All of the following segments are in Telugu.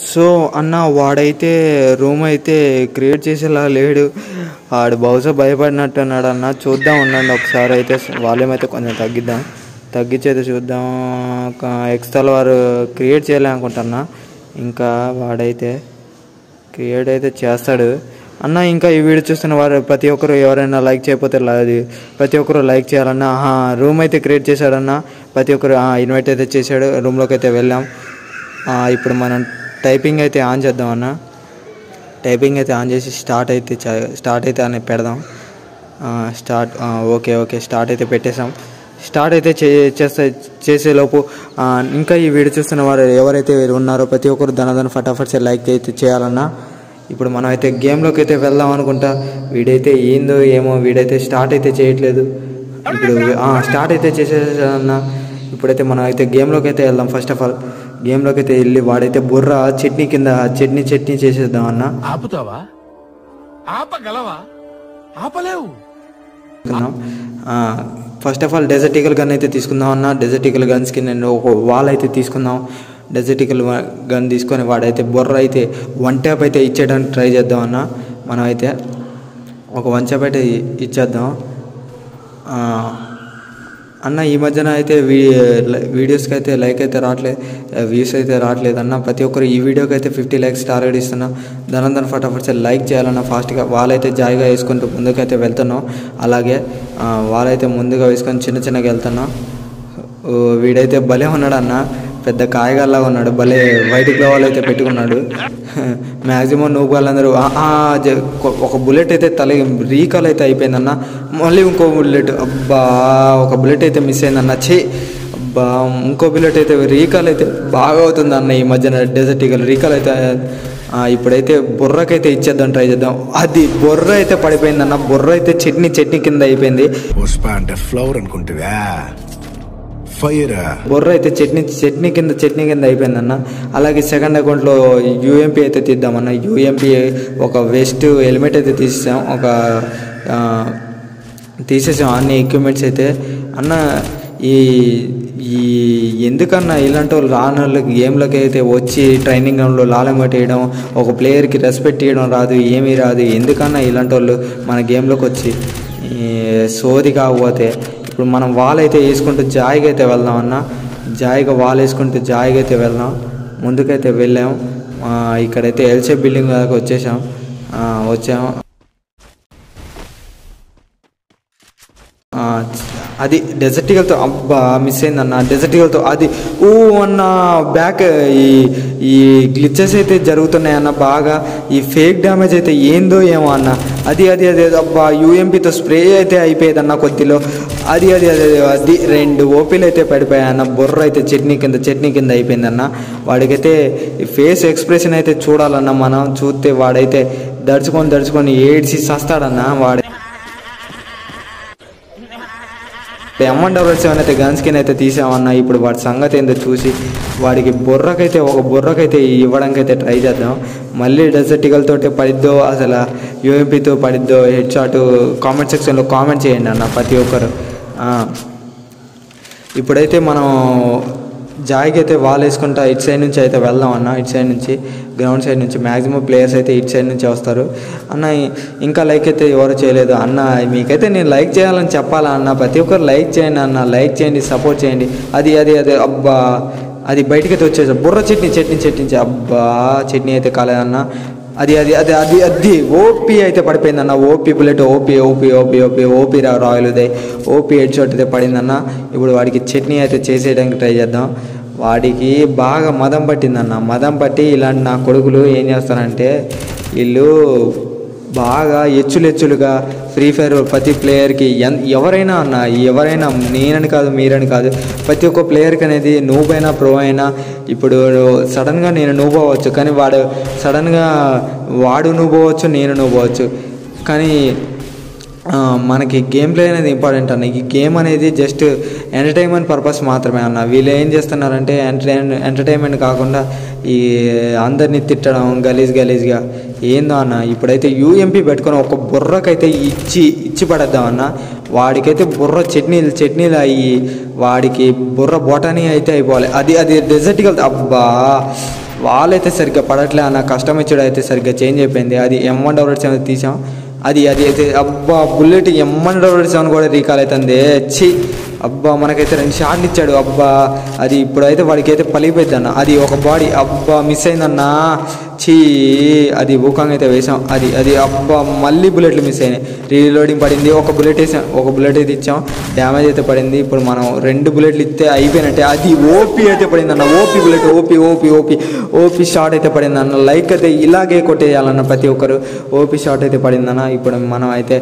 సో అన్న వాడైతే రూమ్ అయితే క్రియేట్ చేసేలా లేడు. ఆడు బహుశా భయపడినట్టున్నాడు అన్న. చూద్దాం ఉండండి ఒకసారి అయితే. వాల్యూమ్ అయితే కొంచెం తగ్గిద్దాం. తగ్గించేది చూద్దాం. ఎక్స్ట్రా వారు క్రియేట్ చేయాలనుకుంటున్నా ఇంకా వాడైతే క్రియేట్ అయితే చేస్తాడు. అన్న ఇంకా ఈ వీడియో చూస్తున్న వారు ప్రతి ఒక్కరు ఎవరైనా లైక్ చేయకపోతే అది ప్రతి ఒక్కరు లైక్ చేయాలన్న. ఆహా రూమ్ అయితే క్రియేట్ చేశాడన్న. ప్రతి ఒక్కరు ఇన్వైట్ అయితే చేశాడు. రూమ్లోకి అయితే వెళ్ళాం. ఇప్పుడు మనం టైపింగ్ అయితే ఆన్ చేద్దాం అన్న. టైపింగ్ అయితే ఆన్ చేసి స్టార్ట్ అయితే స్టార్ట్ అయితే అని పెడదాం. స్టార్ట్ ఓకే ఓకే స్టార్ట్ అయితే పెట్టేసాం. స్టార్ట్ అయితే చే చేస్తే చేసేలోపు ఇంకా ఈ వీడియో చూస్తున్న వారు ఎవరైతే ఉన్నారో ప్రతి ఒక్కరు ధనధన ఫటాఫట్ లైక్ అయితే చేయాలన్నా. ఇప్పుడు మనం అయితే గేమ్లోకి అయితే వెళ్దాం అనుకుంటా. వీడైతే ఏందో ఏమో వీడైతే స్టార్ట్ అయితే చేయట్లేదు. ఇప్పుడు స్టార్ట్ అయితే చేసేసాడన్నా ఇప్పుడైతే మనం అయితే గేమ్లోకి అయితే వెళ్దాం ఫస్ట్ ఆఫ్ ఆల్ గేమ్లోకి అయితే వెళ్ళి వాడైతే బుర్ర చట్నీ కింద చట్నీ చట్నీ చేసేద్దాం అన్న. ఆపుతావా? ఆపగలవా? ఆపలేవు. First of all Desert Eagle gun అయితే తీసుకుందాం అన్న. డెజర్ట్ ఈగల్ గన్స్కి నేను ఒక వాల్ అయితే తీసుకుందాం. డెజర్ట్ ఈగల్ గన్ తీసుకొని వాడైతే బొర్ర అయితే వన్ ట్యాప్ అయితే ఇచ్చేయడానికి ట్రై చేద్దాం అన్న. మనం అయితే ఒక వన్ ట్యాప్ అయితే ఇచ్చేద్దాం. అన్న ఈ మధ్యన అయితే వీ వీడియోస్కి అయితే లైక్ అయితే రావట్లేదు వ్యూస్ అయితే రావట్లేదు అన్న. ప్రతి ఒక్కరు ఈ వీడియోకి అయితే ఫిఫ్టీ లైక్స్ టార్గెట్ ఇస్తున్నా. ధనందన్ ఫటాఫట్ లైక్ చేయాలన్న ఫాస్ట్గా వాళ్ళైతే జాయిగా వేసుకుంటూ ముందుకైతే వెళ్తున్నాం. అలాగే వాళ్ళైతే ముందుగా వేసుకొని చిన్న చిన్నగా వెళ్తున్నాం. వీడైతే భలే ఉన్నాడు అన్న పెద్ద కాయగాల్లా ఉన్నాడు. భలే వైట్ గ్లోవాల్ అయితే పెట్టుకున్నాడు. మ్యాక్సిమం నువ్వు వాళ్ళందరూ ఒక- బుల్లెట్ అయితే తల రీకాల్ అయితే అయిపోయిందన్న. మళ్ళీ ఇంకో బుల్లెట్ అబ్బా ఒక బుల్లెట్ అయితే మిస్ అయిందన్న. చే అబ్బా ఇంకో బుల్లెట్ అయితే రీకాల్ అయితే బాగా అవుతుంది అన్న ఈ మధ్యన డెజర్ట్ ఈగల్ రీకాల్ అయితే ఇప్పుడైతే బుర్రకైతే ఇచ్చేద్దాం ట్రై చేద్దాం. అది బొర్ర అయితే పడిపోయిందన్న. బొర్ర అయితే చట్నీ చట్నీ కింద అయిపోయింది. పుష్ప అంటే ఫ్లవర్ అనుకుంటుందా ఫైర్. బొర్ర అయితే చట్నీ చట్నీ కింద చట్నీ కింద అయిపోయిందన్న. అలాగే సెకండ్ అకౌంట్లో యూఎంపీ అయితే తీద్దామన్న. యూఎంపీ ఒక వెస్ట్ హెల్మెట్ అయితే తీసేసాం. ఒక తీసేసాం. అన్ని ఎక్విప్మెంట్స్ అయితే. అన్న ఈ ఈ ఎందుకన్నా ఇలాంటి వాళ్ళు రాని వాళ్ళకి గేమ్లకి అయితే వచ్చి ట్రైనింగ్ గ్రౌండ్లో లాలం ఒక ప్లేయర్కి రెస్పెక్ట్ ఇవ్వడం రాదు ఏమీ రాదు. ఎందుకన్నా ఇలాంటి వాళ్ళు మన గేమ్లోకి వచ్చి సోది కాకపోతే ఇప్పుడు మనం వాల్ అయితే వేసుకుంటూ జాయిగా అయితే వెళ్దాం అన్న జాయిగా వాల్ వేసుకుంటూ జాయిగా అయితే వెళ్దాం ముందుకైతే వెళ్ళాం ఇక్కడైతే ఎల్సే బిల్డింగ్ దాకా వచ్చేసాం వచ్చాము వచ్చాం. అది డెజర్టికల్తో అబ్బా మిస్ అయిందన్న. డెజర్టిగల్తో అది ఊ అన్న బ్యాక్ ఈ ఈ గ్లిచెస్ అయితే జరుగుతున్నాయన్న బాగా. ఈ ఫేక్ డ్యామేజ్ అయితే ఏందో ఏమో అన్న. అది అది అది అబ్బా యూఎంపీతో స్ప్రే అయితే అయిపోయేదన్న కొద్దిలో. అది అది అది అది అది రెండు ఓపీలు అయితే పడిపోయాయన్న. బుర్ర అయితే చట్నీ కింద చట్నీ కింద అయిపోయిందన్న. వాడికైతే ఫేస్ ఎక్స్ప్రెషన్ అయితే చూడాలన్న మనం. చూస్తే వాడైతే దడుచుకొని దడుచుకొని ఏడ్చి సస్తాడన్న వాడు. ఎంఎన్ డబల్ సెవెన్ అయితే గన్ స్కిన్ అయితే తీసామన్నా ఇప్పుడు వాడి సంగతి ఏందో చూసి వాడికి బుర్రకైతే ఒక బుర్రకైతే ఇవ్వడానికైతే ట్రై చేద్దాం. మళ్ళీ డెజర్టికల్ పడిద్దో అసలు యూఎంపీతో పడిద్దో హెడ్ షాట్ కామెంట్ సెక్షన్లో కామెంట్ చేయండి అన్న ప్రతి ఒక్కరు. ఇప్పుడైతే మనం జాయికి అయితే వాల్ వేసుకుంటా ఇటు సైడ్ నుంచి అయితే వెళ్దాం అన్న. ఇటు సైడ్ నుంచి గ్రౌండ్ సైడ్ నుంచి మ్యాక్సిమం ప్లేయర్స్ అయితే ఇటు సైడ్ నుంచి వస్తారు. అన్న ఇంకా లైక్ అయితే ఎవరు చేయలేదు. అన్న మీకైతే నేను లైక్ చేయాలని చెప్పాలా అన్న? ప్రతి ఒక్కరు లైక్ చేయండి అన్న. లైక్ చేయండి సపోర్ట్ చేయండి. అది అది అది అబ్బా. అది బయటకి అయితే వచ్చేసి. బుర్ర చట్నీ చట్నీ చట్నీ అబ్బా చట్నీ అయితే కాలేదన్న అది అది అది అది అది ఓపీ అయితే పడిపోయిందన్న OP bullet OP OP OP OP OP రా Royal Uday. OP head shot అయితే పడిందన్న ఇప్పుడు వాడికి చట్నీ అయితే చేసేయడానికి ట్రై చేద్దాం. వాడికి బాగా మదం పట్టిందన్న. మదం పట్టి ఇలాంటి నా కొడుకులు ఏం చేస్తారంటే వీళ్ళు బాగా ఎచ్చులెచ్చులుగా ఫ్రీ ఫైర్ ప్రతి ప్లేయర్కి ఎన్ ఎవరైనా అన్న ఎవరైనా నేనని కాదు మీరని కాదు ప్రతి ఒక్క ప్లేయర్కి అనేది నువ్వైనా ప్రో అయినా ఇప్పుడు సడన్గా నేను నువ్వు అవ్వచ్చు కానీ వాడు సడన్గా వాడు నువ్వు అవ్వచ్చు నేను నువ్వు అవ్వచ్చు కానీ మనకి గేమ్ ప్లే అనేది ఇంపార్టెంట్ అన్న. ఈ గేమ్ అనేది జస్ట్ ఎంటర్టైన్మెంట్ పర్పస్ మాత్రమే అన్న. వీళ్ళు ఏం చేస్తున్నారంటే ఎంటర్టైన్ ఎంటర్టైన్మెంట్ కాకుండా ఈ అందరినీ తిట్టడం గలీజ్ గలీజ్గా ఏందో అన్న. ఇప్పుడైతే యూఎంపీ పెట్టుకొని ఒక బుర్రకైతే ఇచ్చి ఇచ్చి పడేద్దాం అన్న. వాడికైతే బుర్ర చట్నీలు చట్నీలు అయ్యి వాడికి బుర్ర బొటానీ అయితే అయిపోవాలి. అది అది డెజర్ట్గా అబ్బా! వాళ్ళైతే సరిగ్గా పడట్లే అన్న. కష్టం ఇచ్చాడు అయితే సరిగ్గా చేంజ్ అయిపోయింది. అది ఎం వన్ డబల్ తీసాం. అది అది అయితే అబ్బా బుల్లెట్ ఎమ్మని వన్ డబల్ సెవెన్ కూడా రీకాల్ అవుతుంది ఛీ. అబ్బా మనకైతే రెండు షాట్లు ఇచ్చాడు. అబ్బా అది ఇప్పుడైతే వాడికి అయితే పలిగిపోయింది అన్న అది ఒక బాడీ అబ్బా మిస్ అయిందన్నా. చీ అది ఊకంగా అయితే వేసాం. అది అది అబ్బా మళ్ళీ బుల్లెట్లు మిస్ అయినాయి. రీలోడింగ్ పడింది ఒక బుల్లెట్ వేసాం ఒక బుల్లెట్ అయితే ఇచ్చాం. డ్యామేజ్ అయితే పడింది. ఇప్పుడు మనం రెండు బుల్లెట్లు ఇస్తే అయిపోయినట్టే. అది ఓపీ అయితే పడింది అన్న OP bullet OP OP OP OP shot అయితే పడింది అన్న లైక్ అయితే ఇలాగే కొట్టేయాలన్న ప్రతి ఒక్కరు. ఓపీ షాట్ అయితే పడిందన్న. ఇప్పుడు మనం అయితే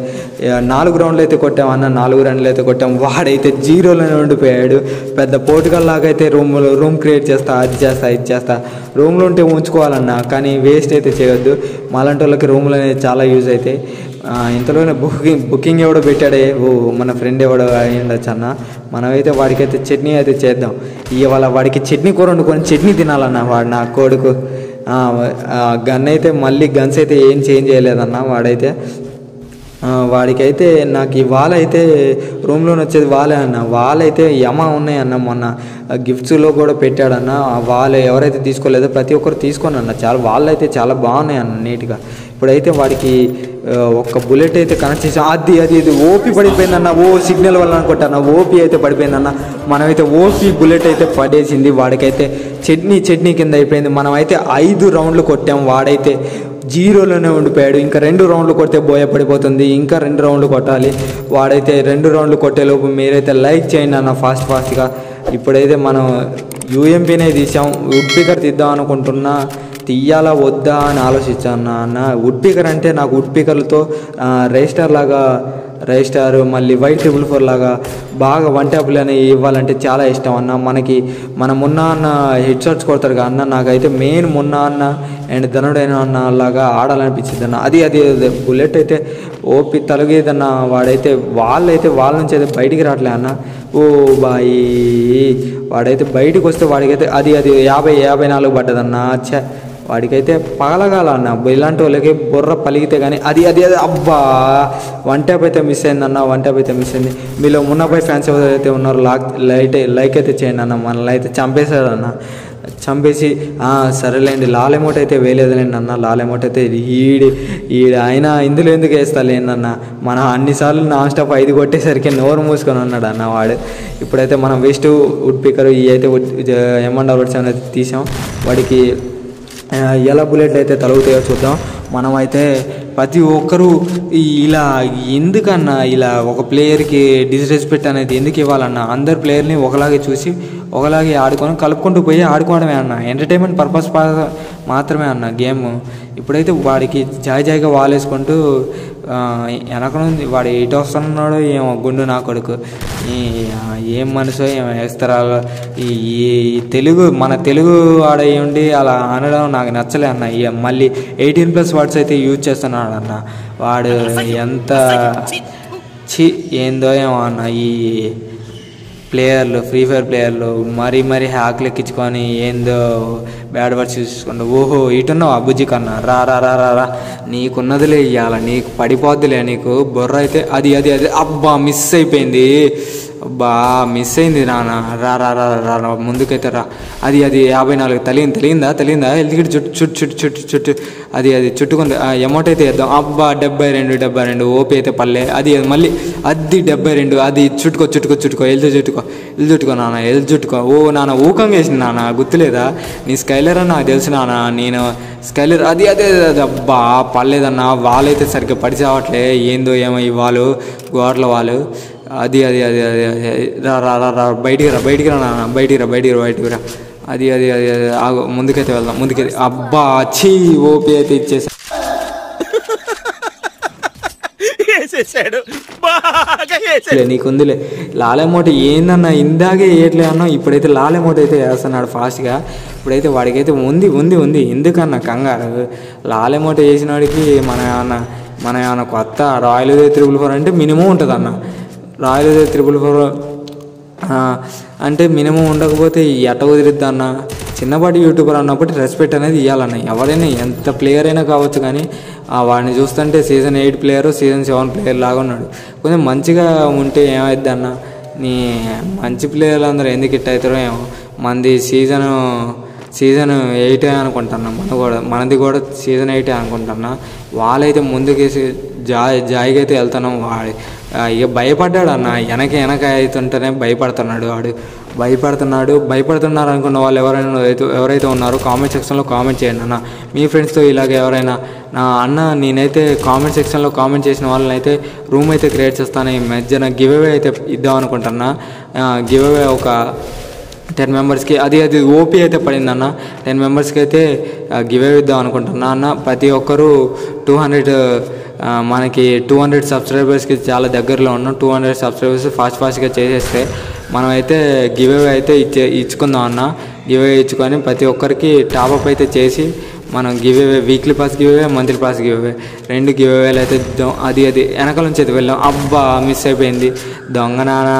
నాలుగు రౌండ్లు అయితే కొట్టాం అన్న నాలుగు రన్లు అయితే కొట్టాం. వాడైతే జీరోలోనే ఉండిపోయాడు. పెద్ద పోటుగల్ లాగా అయితే రూమ్ రూమ్ క్రియేట్ చేస్తా అది చేస్తా ఇది చేస్తా. రూమ్లో ఉంటే ఉంచుకోవాలన్నా కానీ వేస్ట్ అయితే చేయొద్దు. మాలాంటి వాళ్ళకి రూమ్లు అనేది చాలా యూజ్ అవుతాయి ఇంతలోనే బుకింగ్ బుకింగ్ ఎవడో పెట్టాడే? ఓ మన ఫ్రెండ్ ఎవడో అయ్యిండొచ్చు అన్న. మనమైతే వాడికైతే చట్నీ అయితే చేద్దాం. ఇవాళ వాడికి చట్నీ కూర వండుకొని చట్నీ తినాలన్న వాడు నా కొడుకు. గన్ అయితే మళ్ళీ గన్స్ అయితే ఏం చేంజ్ చేయలేదన్న వాడైతే. వాడికైతే నాకు ఈ వాల్ అయితే రూమ్లో వచ్చేది వాలే అన్న. వాల్ అయితే యమ ఉన్నాయన్న మొన్న. గిఫ్ట్స్లో కూడా పెట్టాడన్న. ఆ వాల్ ఎవరైతే తీసుకోలేదో ప్రతి ఒక్కరు తీసుకొని అన్న. చాలా వాళ్ళు అయితే చాలా బాగున్నాయి అన్న నీట్గా. ఇప్పుడైతే వాడికి ఒక్క బుల్లెట్ అయితే కనెక్ట్ చేసాం అది అది ఇది ఓపి పడిపోయిందన్న. ఓ సిగ్నల్ వల్ల అనుకుంటాను ఓపి అయితే పడిపోయిందన్న. మనమైతే ఓపి బుల్లెట్ అయితే పడేసింది. వాడికైతే చట్నీ చట్నీ కింద అయిపోయింది. మనమైతే ఐదు రౌండ్లు కొట్టాం. వాడైతే జీరోలోనే ఉండిపోయాడు. ఇంకా రెండు రౌండ్లు కొడితే బోయ పడిపోతుంది ఇంకా రెండు రౌండ్లు కొట్టాలి. వాడైతే రెండు రౌండ్లు కొట్టేలోపు మీరైతే లైక్ చేయండి అన్న ఫాస్ట్ ఫాస్ట్గా. ఇప్పుడైతే మనం యూఎంపీనే తీసాం వుడ్ పికర్ తీద్దాం అనుకుంటున్నా. తీయాలా వద్దా అని ఆలోచించాను అన్న. వుడ్ పికర్ అంటే నాకు వుడ్ పికర్లతో రైస్టార్ లాగా రైస్టార్ మళ్ళీ వైట్ ట్రిపుల్ ఫోర్ లాగా బాగా వన్ ట్యాపులు అనేవి ఇవ్వాలంటే చాలా ఇష్టం అన్న. మనకి మన మొన్న అన్న హెడ్ షాట్స్ కొడతారు కదా అన్న నాకైతే మెయిన్ మొన్న అన్న అండ్ ధనుడైన అన్న లాగా ఆడాలనిపించింది అన్న. అది అది బుల్లెట్ అయితే ఓపి తలగేదన్న వాడైతే వాళ్ళైతే వాళ్ళ నుంచి అయితే బయటికి రావట్లే అన్న. ఓ బాయి వాడైతే బయటకు వస్తే వాడికైతే అది అది యాభై యాభై నాలుగు పడ్డదన్న. చే వాడికైతే పగలగాల అన్న ఇలాంటి వాళ్ళకి బుర్ర పలిగితే కానీ అది అది అది అబ్బా! వన్ ట్యాప్ అయితే మిస్ అయింది అన్న వన్ ట్యాప్ అయితే మిస్ అయింది. మీలో మున్నపై ఫ్యాన్స్ ఎవరైతే ఉన్నారో లాక్ లైట్ లైక్ అయితే చేయండి అన్న మనల్ని అయితే చంపేశాడన్న చంపేసి సరేలేండి లాల్ అమౌంట్ అయితే వేయలేదులేండి అన్న లాల్ అమౌంట్ అయితే ఈడి ఈడు ఆయన ఇందులో ఎందుకు వేస్తాలేండి మన మనం అన్నిసార్లు నాన్ స్టాప్ ఐదు కొట్టేసరికి నోరు మూసుకొని ఉన్నాడు అన్న వాడు. ఇప్పుడైతే మనం వేస్ట్ వుడ్ పికర్ ఇవి అయితే ఎమండ్ అవర్డ్స్ అనేది తీసాం. వాడికి ఎలా బుల్లెట్ అయితే తలుగుతాయో చూద్దాం. మనమైతే ప్రతి ఒక్కరూ ఇలా ఎందుకన్నా ఇలా ఒక ప్లేయర్కి డిస్రెస్పెక్ట్ అనేది ఎందుకు ఇవ్వాలన్నా అందరు ప్లేయర్ని ఒకలాగే చూసి ఒకలాగే ఆడుకొని కలుపుకుంటూ పోయి ఆడుకోవడమే అన్న. ఎంటర్టైన్మెంట్ పర్పస్ మాత్రమే అన్న గేమ్. ఇప్పుడైతే వాడికి జాయ్ జాయిగా వాలేసుకుంటూ ఆ, వెనక నుండి వాడు ఎటు వస్తున్నాడో ఏమో గుండు నా కొడుకు. ఈ, ఏం మనసు ఏమో వేస్తారా ఈ తెలుగు మన తెలుగు వాడేయండి ఉండి అలా అనడం నాకు నచ్చలే అన్న. మళ్ళీ ఎయిటీన్ ప్లస్ వర్డ్స్ అయితే యూజ్ చేస్తున్నాడు అన్న. వాడు ఎంత చి ఏందో ఏమో అన్న. ఈ ప్లేయర్లు ఫ్రీ ఫైర్ ప్లేయర్లు మరీ మరీ హ్యాక్లు ఎక్కించుకొని ఏందో బ్యాడ్ వర్డ్స్ చూసుకుంటూ ఓహో ఇటున్నావు అబ్బుజీ కన్నా రా రా రా రా రా. నీకున్నదిలే ఇవ్వాల నీకు పడిపోద్దిలే నీకు బొర్ర అయితే అది అది అది. అబ్బా మిస్ అయిపోయింది. అబ్బా మిస్ అయింది నాన్న. రా రా రా రా రా ముందుకైతే రా. అది అది యాభై నాలుగు. తెలియదు తెలియందా తెలియదా ఎల్దిగిటి చుట్టు చుట్టు చుట్టు చుట్టు చుట్టు. అది అది చుట్టుకుంది. అమౌంట్ అయితే వేద్దాం అబ్బా డెబ్బై రెండు డెబ్బై రెండు. ఓపీ అయితే పల్లె. అది మళ్ళీ అది డెబ్బై రెండు. అది చుట్టుకో చుట్టుకో చుట్టుకో. ఎల్దు చుట్టుకో ఎల్లు చుట్టుకో నాన్న ఎల్లు చుట్టుకో. ఓ నాన్న ఊకం వేసింది నాన్న. గుర్తులేదా? నీ స్కైలర్ అని నాకు తెలుసు నాన్న. నేను స్కైలర్. అది అదే అబ్బా పర్లేదన్నా. వాళ్ళైతే సరిగ్గా పడిచావట్లే ఏందో ఏమో ఈ వాళ్ళు గోడల వాళ్ళు. అది అది అది అది రా రా రా రా బయటికి రా బయటికి రా బయటికి రా బయటికి రా బయటికి రా. అది అది అది అది ఆగు ముందుకైతే వెళ్దాం ముందుకైతే. అబ్బా చీ ఓపీ అయితే ఇచ్చేసా. నీకుందిలే. లాలెమోట ఏందన్న ఇందాకే వేయట్లే అన్నా ఇప్పుడైతే లాలెమోట అయితే వేస్తున్నాడు ఫాస్ట్గా. ఇప్పుడైతే వాడికైతే ఉంది ఉంది ఉంది. ఎందుకన్నా కంగారు? లాలెమోట వేసిన వాడికి మన ఏమన్నా మన ఏమన్నా కొత్త రాయల్ త్రిబుల్ ఫోర్ అంటే మినిమం ఉంటుంది అన్న రాయల్ త్రిపుల్ ఫోర్ అంటే మినిమం ఉండకపోతే ఎట్ట కుదిరిద్ది అన్న? చిన్నపాటి యూట్యూబర్ అన్నప్పుడు రెస్పెక్ట్ అనేది ఇవ్వాలన్న ఎవరైనా ఎంత ప్లేయర్ అయినా కావచ్చు కానీ ఆ వాడిని చూస్తుంటే season eight player season seven player లాగా ఉన్నాడు. కొంచెం మంచిగా ఉంటే ఏమైద్ది అన్న? నీ మంచి ప్లేయర్లు అందరూ ఎందుకు ఇట్ అవుతారో ఏమో. మనది సీజన్ సీజన్ ఎయిటే అనుకుంటున్నా. మన కూడా మనది కూడా సీజన్ ఎయిటే అనుకుంటున్నా. వాళ్ళైతే ముందుకేసి జా జాయిగా అయితే వెళ్తున్నాం. వాడి ఇక భయపడ్డాడు అన్న. వెనక వెనక అవుతుంటేనే భయపడుతున్నాడు వాడు. భయపడుతున్నాడు. భయపడుతున్నారు అనుకున్న వాళ్ళు ఎవరైనా ఎవరైతే ఉన్నారో కామెంట్ సెక్షన్లో కామెంట్ చేయండి అన్న. మీ ఫ్రెండ్స్తో ఇలాగ ఎవరైనా నా అన్న నేనైతే కామెంట్ సెక్షన్లో కామెంట్ చేసిన వాళ్ళని అయితే రూమ్ అయితే క్రియేట్ చేస్తాను. ఈ మధ్యన గివ్ అవే అయితే ఇద్దాం అనుకుంటున్నా. గివ్ అవే ఒక టెన్ మెంబర్స్కి అది అది ఓపీ అయితే పడింది అన్న. టెన్ మెంబర్స్కి అయితే గివ్ అవే ఇద్దాం అనుకుంటున్నా అన్న. ప్రతి ఒక్కరూ టూ హండ్రెడ్ మనకి టూ హండ్రెడ్ సబ్స్క్రైబర్స్కి చాలా దగ్గరలో ఉన్నాం. టూ హండ్రెడ్ సబ్స్క్రైబర్స్ ఫాస్ట్ ఫాస్ట్గా చేసేస్తే మనమైతే గివ్ అవే అయితే ఇచ్చే ఇచ్చుకుందాం అన్న. గివ్ అవే ఇచ్చుకొని ప్రతి ఒక్కరికి టాప్అప్ అయితే చేసి మనం giveaway weekly pass giveaway monthly pass giveaway. రెండు గివ్ అవేలు అయితే ఇద్దాం అది అది వెనకాల నుంచి అయితే వెళ్ళాం. అబ్బా మిస్ అయిపోయింది. దొంగ నాన్న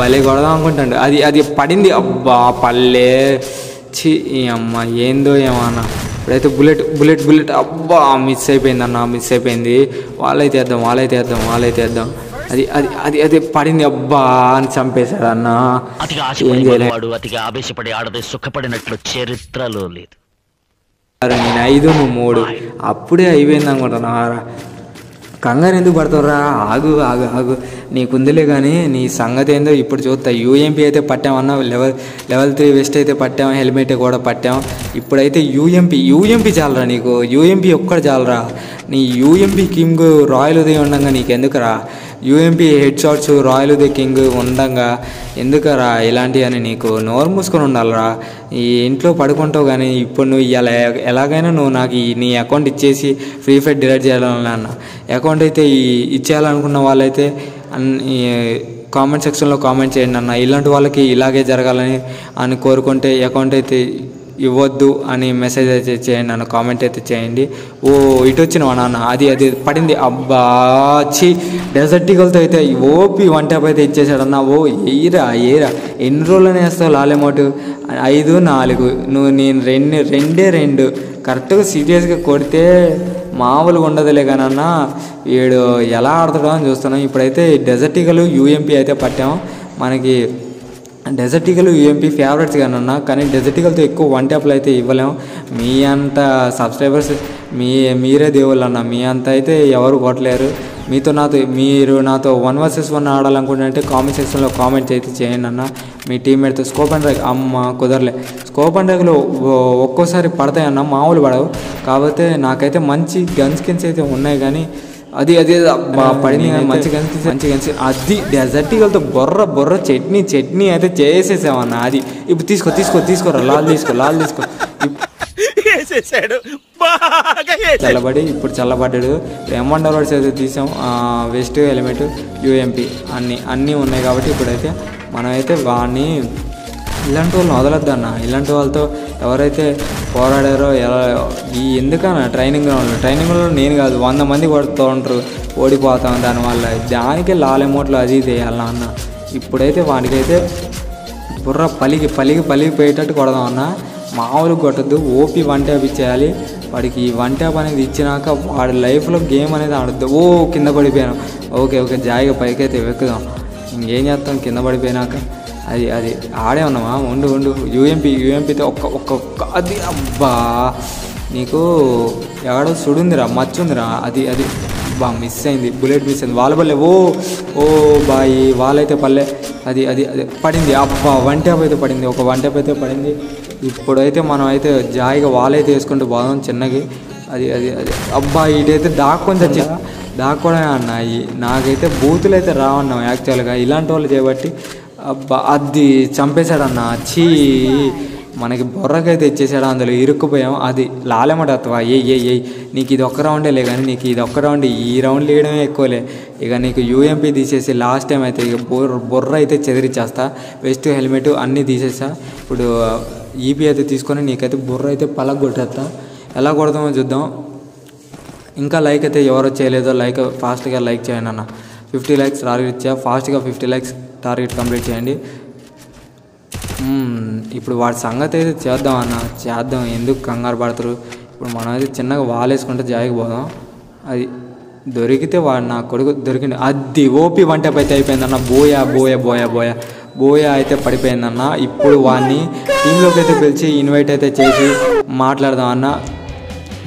భలే కొడదాం అనుకుంటాడు. అది అది పడింది. అబ్బా పల్లె. చి అమ్మ ఏందో ఏమన్నా ఇప్పుడైతే బుల్లెట్ బుల్లెట్ బుల్లెట్ అబ్బా మిస్ అయిపోయింది అన్న మిస్ అయిపోయింది. వాళ్ళైతే వేద్దాం వాళ్ళైతే వేద్దాం వాళ్ళైతే వేద్దాం అది అది అది అది పడింది అబ్బా అని చంపేశాడు అన్న. అతిగా ఏం ఆవేశపడి ఆడది సుఖపడినట్లు చరిత్రలో లేదు. నేను ఐదు నువ్వు మూడు అప్పుడే అయిపోయింది అనుకుంటున్నారా కంగారు ఎందుకు పడతావురా ఆగు ఆగు ఆగు. నీకుందిలే కానీ నీ సంగతి ఏందో ఇప్పుడు చూస్తా యూఎంపీ అయితే పట్టామన్నా లెవెల్ లెవెల్ త్రీ వెస్ట్ అయితే పట్టాం హెల్మెట్ కూడా పట్టాం. ఇప్పుడైతే యూఎంపీ యూఎంపీ చాలరా నీకు? యూఎంపీ ఒక్కడు చాలరా? నీ యూఎంపీ కింగ్ రాయల్ ఉదయం ఉండగా నీకెందుకురా? UMP head shots Royal Uday king ఉండంగా ఎందుకరా ఇలాంటివని నీకు నోరు మూసుకొని ఉండాలిరా. ఈ ఇంట్లో పడుకుంటావు కానీ ఇప్పుడు నువ్వు ఇలా ఎలాగైనా నువ్వు నాకు నీ అకౌంట్ ఇచ్చేసి ఫ్రీ ఫైర్ డిలీట్ చేయాలని అన్న అకౌంట్ అయితే ఈ ఇచ్చేయాలనుకున్న వాళ్ళైతే కామెంట్ సెక్షన్లో కామెంట్ చేయండి అన్న ఇలాంటి వాళ్ళకి ఇలాగే జరగాలని అని కోరుకుంటే అకౌంట్ అయితే ఇవ్వద్దు అని మెసేజ్ అయితే చేయండి నన్ను కామెంట్ అయితే చేయండి. ఓ ఇటు వచ్చినవా నాన్న? అది అది పడింది. అబ్బా చి డెజర్ట్ ఈగల్తో అయితే ఓపి వన్ ట్యాప్ అయితే ఇచ్చేసాడన్న ఓ ఏరా ఏరా? ఎన్ని రోజులు వేస్తావు లాలేమోటు ఐదు నాలుగు. నువ్వు నేను రెండు రెండే రెండు. కరెక్ట్గా సీరియస్గా కొడితే మామూలుగా ఉండదులే కానీ వీడు ఎలా ఆడతాడో అని చూస్తున్నాం. ఇప్పుడైతే డెజర్ట్ ఈగలు యూఎంపీ అయితే పట్టాం. మనకి డెజర్ట్ ఈగలు యూఎంపీ ఫేవరెట్స్ కానీ అన్న కానీ డెజర్ట్ ఎక్కువ వన్ ట్యాప్లు అయితే ఇవ్వలేము. మీ అంత సబ్స్క్రైబర్స్ మీ మీరే దేవుళ్ళు అన్న మీ అంత అయితే ఎవరు కొట్టలేరు. మీతో నాతో మీరు నాతో వన్ వర్సెస్ వన్ ఆడాలనుకుంటే కామెంట్ సెక్షన్లో కామెంట్ అయితే చేయండి అన్న. మీ టీమ్మేట్తో స్కోప్ అండ్ ర్యాక్ అమ్మ కుదరలే. స్కోప్ అండ్ ర్యాక్లో ఒక్కోసారి పడతాయన్న మామూలు పడవు. కాకపోతే నాకైతే మంచి గన్ స్కిన్స్ అయితే ఉన్నాయి కానీ అది అది పడింది కానీ మంచి గన్స్ మంచి గన్స్ అది డెజర్ట్ ఈగలతో బొర్ర బొర్ర చట్నీ చట్నీ అయితే చేసేసామన్న అది. ఇప్పుడు తీసుకో తీసుకో తీసుకోరా లాల్ తీసుకో లాల్ తీసుకో. చల్లబడి ఇప్పుడు చల్లబడ్డాడు. ఎం డౌన్లోడ్స్ అయితే తీసాం. వెస్ట్ ఎలిమెంట్ యూఎంపీ అన్నీ అన్నీ ఉన్నాయి కాబట్టి ఇప్పుడైతే మనమైతే వాడిని ఇలాంటి వాళ్ళని వదలొద్దన్న. ఇలాంటి వాళ్ళతో ఎవరైతే పోరాడారో ఎలా ఈ ఎందుకన్నా ట్రైనింగ్ గ్రౌండ్లో ట్రైనింగ్ గ్రౌండ్లో నేను కాదు వంద మంది కొడుతూ ఉంటారు ఓడిపోతాం దానివల్ల దానికే లాలెమోట్లు అది ఇది అన్న ఇప్పుడైతే వాడికైతే బుర్ర పలికి పలికి పలికి పోయేటట్టు కొడదాం అన్న. మామూలు కొట్టద్దు ఓపి వన్ ట్యాప్ ఇచ్చేయాలి. వాడికి ఈ వన్ ట్యాప్ అనేది ఇచ్చినాక వాడి లైఫ్లో గేమ్ అనేది ఆడద్దు. ఓ కింద పడిపోయాను. ఓకే ఓకే జాయిగా పైకైతే వెక్కుదాం. ఇంకేం చేస్తాం? కింద పడిపోయినాక. అది అది ఆడే ఉన్నామా? ఉండు ఉండు. యూఎంపీ యూఎంపీతో ఒక్క ఒక్క ఒక్క అది అబ్బా! నీకు ఎవడో సుడుందిరా మచ్చుందిరా. అది అది బా మిస్ అయింది. బుల్లెట్ మిస్ అయింది. వాళ్ళ పల్లె ఓ ఓ బాయ్ వాళ్ళైతే పల్లె. అది అది అది పడింది. అబ్బా వన్ ట్యాప్ అయితే పడింది. ఒక వన్ ట్యాప్ అయితే పడింది. ఇప్పుడైతే మనం అయితే జాయిగా వాళ్ళైతే వేసుకుంటూ బాగుంది చిన్నకి. అది అది అది. అబ్బా ఇటైతే దాక్కొని చచ్చి దాక్కోవడమే అన్న ఈ నాకైతే బూతులు అయితే రావన్నాం యాక్చువల్గా. ఇలాంటి వాళ్ళు చేయబట్టి అబ్బా అది చంపేశాడన్న. చీ మనకి బొర్రకైతే ఇచ్చేసాడు అందులో? ఇరుక్కుపోయాం. అది లాలేమటత్వా ఏ ఏ ఏ నీకు ఇది ఒక్క రౌండే లే కానీ నీకు ఇది ఒక్క రౌండ్ ఈ రౌండ్ లేయడమే ఎక్కువలే ఇక నీకు యూఎంపీ తీసేసి లాస్ట్ టైం అయితే ఇక బొర్ర బొర్ర అయితే చెదిరిచ్చేస్తా. వెస్ట్ హెల్మెట్ అన్నీ తీసేస్తా. ఇప్పుడు ఈపీ అయితే తీసుకొని నీకైతే బుర్ర అయితే పలగొట్టేస్తా. ఎలా కొడతామో చూద్దాం. ఇంకా లైక్ అయితే ఎవరో చేయలేదో లైక్ ఫాస్ట్గా లైక్ చేయండి అన్న. ఫిఫ్టీ ల్యాక్స్ టార్గెట్ ఇచ్చా. ఫాస్ట్గా ఫిఫ్టీ ల్యాక్స్ టార్గెట్ కంప్లీట్ చేయండి. ఇప్పుడు వాడి సంగతి అయితే చేద్దాం అన్న. చేద్దాం. ఎందుకు కంగారు పడతారు? ఇప్పుడు మనం అయితే చిన్నగా వాలేసుకుంటే జాయికి పోదాం. అది దొరికితే వాడు నా కొడుకు దొరికింది అది ఓపి వంట అయితే అయిపోయింది అన్న బోయా బోయా బోయా బోయా. బోయా అయితే పడిపోయిందన్న. ఇప్పుడు వాడిని టీంలోకి అయితే పిలిచి ఇన్వైట్ అయితే చేసి మాట్లాడదాం అన్న.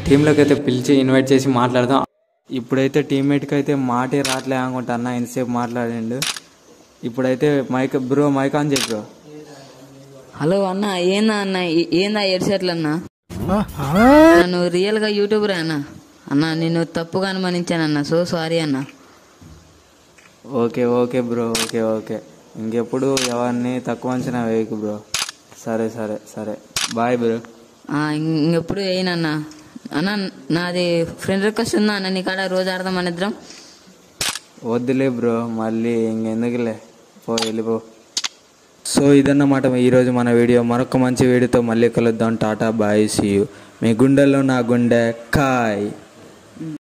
టీంలోకి అయితే పిలిచి ఇన్వైట్ చేసి మాట్లాడదాం. ఇప్పుడైతే టీమ్మేట్కి అయితే మాటే రావట్లే అనుకుంటా అన్న. ఎంతసేపు మాట్లాడండు. ఇప్పుడైతే మైక్ బ్రో మైక్ ఆన్ చెప్పు హలో అన్న ఏందా అన్న? ఏందా ఏడ్చేట్లు అన్న నన్ను రియల్గా యూట్యూబర్ అన్న. అన్న నేను తప్పుగా అనుమానించానన్న. సో సారీ అన్న. Okay okay bro okay okay. ఇంకెప్పుడు ఎవరిని తక్కువ అంచనా వేయకు బ్రో. సరే సరే సరే. Bye bro. ఇంకెప్పుడు వేయనన్న. అన్న నాది ఫ్రెండ్ రిక్వెస్ట్ ఉందా అన్న? నీ కాడ రోజు ఆడదాం మన ఇద్దరం. వద్దులే బ్రో మళ్ళీ ఇంకెందుకులే. పో వెళ్ళిపో. సో ఇదన్నమాట ఈరోజు మన వీడియో. మరొక మంచి వీడియోతో మళ్ళీ కలుద్దాం. Tata bye see you. మీ గుండెల్లో నా గుండె కాయ్.